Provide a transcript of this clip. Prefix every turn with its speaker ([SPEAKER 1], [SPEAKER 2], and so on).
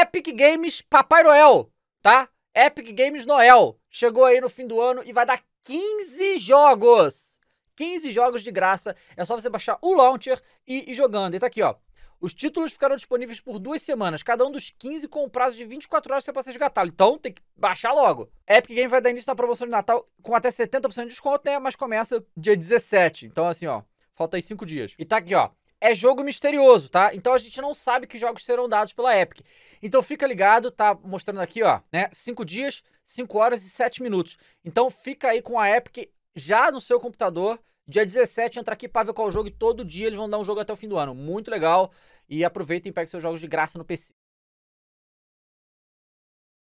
[SPEAKER 1] Epic Games Papai Noel, tá? Epic Games Noel. Chegou aí no fim do ano e vai dar 15 jogos. 15 jogos de graça. É só você baixar o launcher e ir jogando. E tá aqui, ó. Os títulos ficarão disponíveis por duas semanas, cada um dos 15 com um prazo de 24 horas para você resgatá-lo. Então tem que baixar logo. Epic Games vai dar início na promoção de Natal com até 70% de desconto, né? Mas começa dia 17. Então, assim, ó, falta aí 5 dias. E tá aqui, ó. É jogo misterioso, tá? Então a gente não sabe que jogos serão dados pela Epic. Então fica ligado, tá mostrando aqui, ó, né? 5 dias, 5 horas e 7 minutos. Então fica aí com a Epic já no seu computador. Dia 17, entra aqui para ver qual jogo e todo dia eles vão dar um jogo até o fim do ano. Muito legal. E aproveitem e peguem seus jogos de graça no PC.